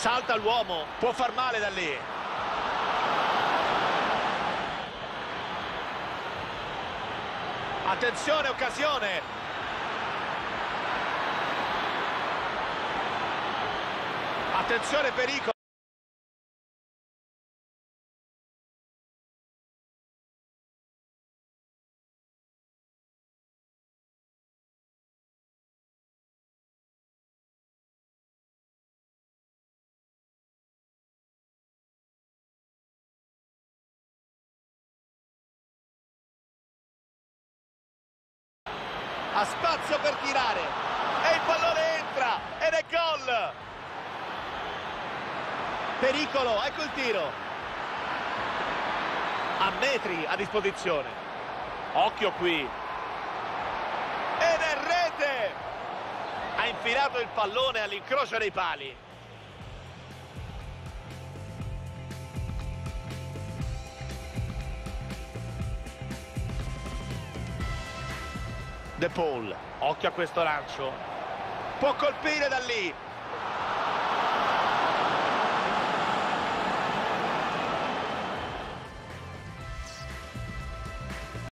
salta l'uomo può far male da lì. Attenzione occasione. Attenzione pericolo ha spazio per tirare. E il pallone entra ed è gol. Pericolo ecco il tiro. A metri a disposizione. Occhio qui. Ed è rete. Ha infilato il pallone all'incrocio dei pali De Paul, occhio a questo lancio. Può colpire da lì,